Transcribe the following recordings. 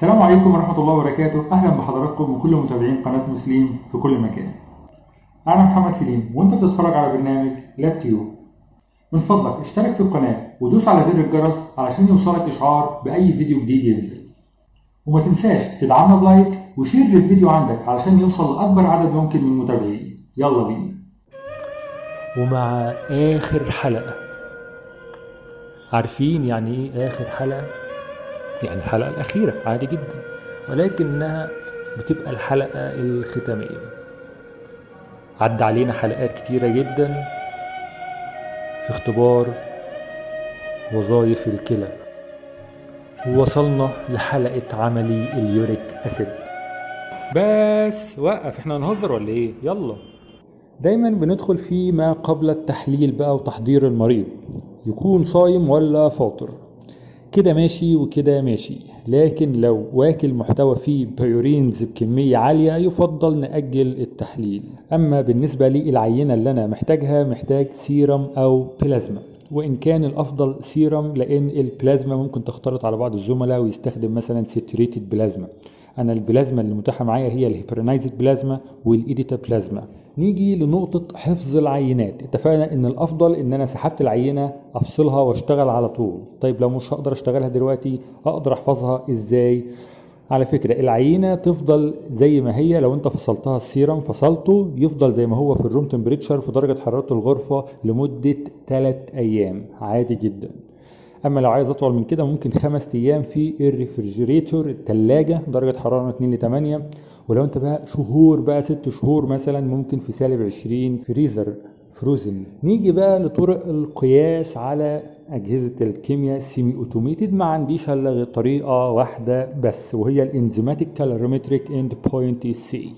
السلام عليكم ورحمة الله وبركاته. أهلا بحضراتكم وكل متابعين قناة مسلم في كل مكان. أنا محمد سليم وأنت بتتفرج على برنامج Lab Tube من فضلك اشترك في القناة ودوس على زر الجرس علشان يوصلك إشعار بأي فيديو جديد ينزل. وما تنساش تدعمنا ب like و share للفيديو عندك علشان يوصل لأكبر عدد ممكن من المتابعين. يلا بينا. ومع آخر حلقة. عارفين يعني إيه آخر حلقة؟ يعني الحلقة الأخيرة عادي جدا. ولكنها بتبقى الحلقة الختامية. عدى علينا حلقات كتيرة جدا في اختبار وظائف الكلى. ووصلنا لحلقة عملي اليوريك أسيد. بس وقف إحنا هنهزر ولا إيه؟ يلا. دايما بندخل في ما قبل التحليل بقى وتحضير المريض. يكون صايم ولا فاطر؟ كده ماشي وكده ماشي. لكن لو واكل محتوى فيه purines بكمية عالية يفضل نأجل التحليل. أما بالنسبة للعينة اللي أنا محتاجها محتاج سيرم أو بلازما. وإن كان الأفضل سيرم لأن البلازما ممكن تختلط على بعض الزملاء ويستخدم مثلا citrated plasma. أنا البلازما اللي متاحة معايا هي ال heparinized plasma وال EDTA plasma. نيجي لنقطة حفظ العينات. اتفقنا إن الأفضل إن أنا سحبت العينة أفصلها وأشتغل على طول. طيب لو مش هقدر أشتغلها دلوقتي أقدر أحفظها إزاي؟ على فكرة العينة تفضل زي ما هي. لو أنت فصلتها السيرم فصلته يفضل زي ما هو في ال room temperature في درجة حرارة الغرفة لمدة 3 أيام. عادي جدا. أما لو عايز أطول من كده ممكن خمس أيام في ال refrigerator التلاجة درجة حرارة 2 ل 8 ولو أنت بقى شهور بقى ست شهور مثلا ممكن في سالب 20 freezer frozen. نيجي بقى لطرق القياس على أجهزة الكيمياء semi-automated ما عنديش إلا غير طريقة واحدة بس وهي ال enzymatic colorimetric end point سي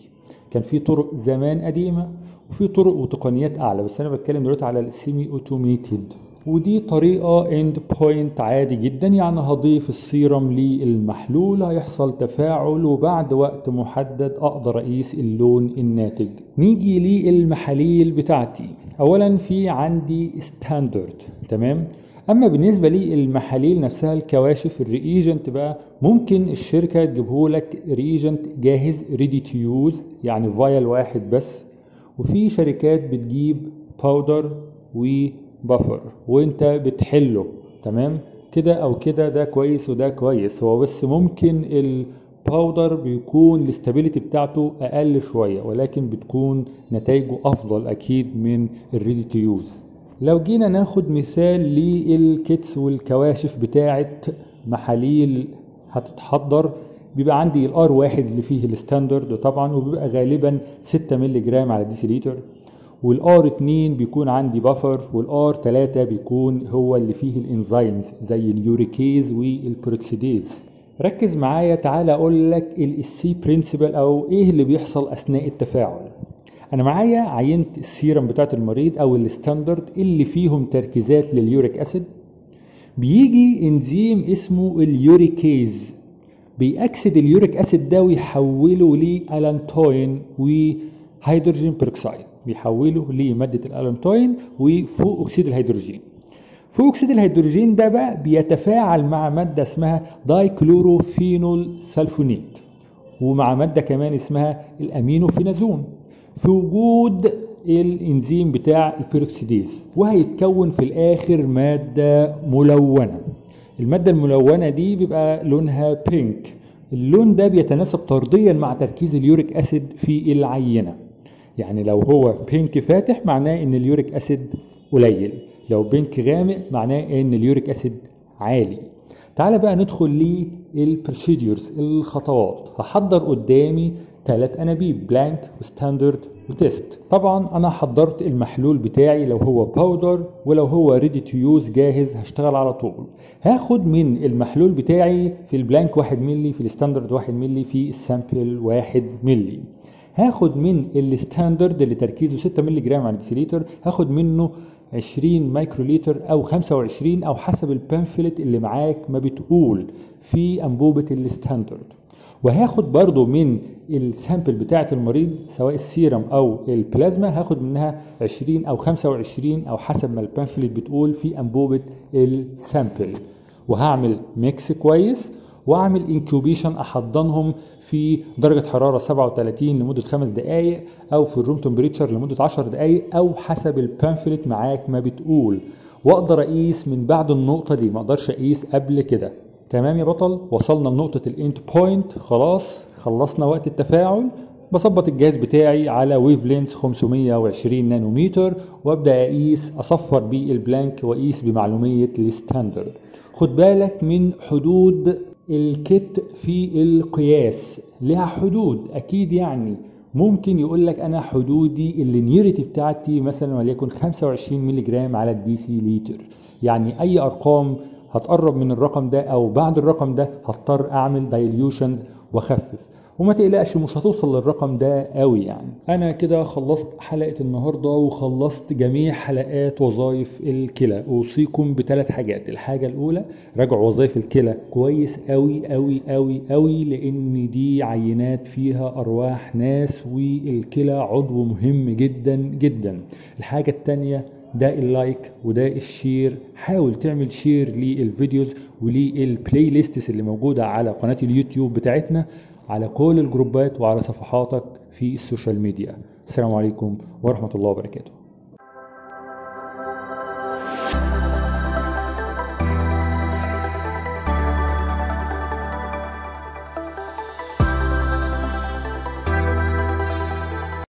كان في طرق زمان قديمة وفي طرق وتقنيات أعلى بس أنا بتكلم دلوقتي على ال semi-automated ودي طريقة end point عادي جدا يعني هضيف السيرم للمحلول هيحصل تفاعل وبعد وقت محدد أقدر أقيس اللون الناتج. نيجي للمحاليل بتاعتي. اولا في عندي standard تمام؟ أما بالنسبة للمحاليل نفسها الكواشف ال reagent بقى ممكن الشركة تجيبهولك reagent جاهز ready to use يعني vial واحد بس. وفي شركات بتجيب powder و buffer وانت بتحله تمام؟ كده أو كده ده كويس وده كويس. هو بس ممكن ال powder بيكون ال stability بتاعته أقل شوية ولكن بتكون نتائجه أفضل أكيد من ال ready to use لو جينا ناخد مثال لل kits والكواشف بتاعه محاليل هتتحضر بيبقى عندي ال R واحد اللي فيه ال standard طبعا وبيبقى غالبا 6 مللي جرام على ديسيليتر. وال R 2 بيكون عندي buffer وال R 3 بيكون هو اللي فيه ال enzymes زي ال uricase وال peroxidase ركز معايا تعالى أقول لك ال principle أو إيه اللي بيحصل أثناء التفاعل. أنا معايا عينت السيرم بتاعت المريض أو ال standard اللي فيهم تركيزات لل uric acid بيجي إنزيم اسمه ال uricase بيأكسد ال uric acid ده ويحوله ل allantoin و hydrogen peroxide بيحوله لمادة الألانتوين وفوق أكسيد الهيدروجين. فوق أكسيد الهيدروجين ده بقى بيتفاعل مع مادة اسمها dichlorophenol sulfonate ومع مادة كمان اسمها ال aminophenazone في وجود الإنزيم بتاع ال peroxidase وهيتكون في الآخر مادة ملونة. المادة الملونة دي بيبقى لونها pink اللون ده بيتناسب طرديا مع تركيز ال uric acid في العينة. يعني لو هو pink فاتح معناه إن ال uric acid قليل. لو pink غامق معناه إن ال uric acid عالي. تعال بقى ندخل لل procedures الخطوات. هحضر قدامي ثلاث أنابيب blank و standard و test طبعا أنا حضرت المحلول بتاعي لو هو powder ولو هو ready to use جاهز هشتغل على طول. هاخد من المحلول بتاعي في ال blank 1 مللي في ال standard 1 مللي في ال sample 1 مللي. هاخد من ال standard اللي تركيزه 6 مللي جرام على ديسيليتر هاخد منه 20 مايكروليتر أو 25 أو حسب ال pamphlet اللي معاك ما بتقول في أنبوبة ال standard. وهاخد برضو من ال sample بتاعة المريض سواء السيرم أو البلازما هاخد منها 20 أو 25 أو حسب ما ال pamphlet بتقول في أنبوبة ال sample. وهعمل mix كويس. واعمل incubation أحضنهم في درجة حرارة 37 لمدة 5 دقائق أو في ال room temperature لمدة 10 دقائق أو حسب ال pamphlet معاك ما بتقول. وأقدر أقيس من بعد النقطة دي ما أقدرش أقيس قبل كده. تمام يا بطل؟ وصلنا لنقطة ال end point خلاص خلصنا وقت التفاعل. بظبط الجهاز بتاعي على wave length 520 نانومتر وأبدأ أقيس أصفر بيه ال blank وأقيس بمعلومية ال standard. خد بالك من حدود ال kit في القياس لها حدود أكيد يعني. ممكن يقول لك أنا حدودي ال linearity بتاعتي مثلا وليكن 25 مللي جرام على الديسيليتر يعني أي أرقام هتقرب من الرقم ده أو بعد الرقم ده هضطر أعمل dilutions وأخفف. وما تقلقش مش هتوصل للرقم ده قوي يعني. أنا كده خلصت حلقة النهاردة وخلصت جميع حلقات وظائف الكلى. أوصيكم بثلاث حاجات. الحاجة الأولى راجعوا وظائف الكلى. كويس قوي قوي قوي قوي لأن دي عينات فيها أرواح ناس والكلى عضو مهم جدا جدا. الحاجة التانية ده ال like وده ال share. حاول تعمل share لل videos ولل playlists اللي موجودة على قناة اليوتيوب بتاعتنا على كل الجروبات وعلى صفحاتك في ال social media. السلام عليكم ورحمة الله وبركاته.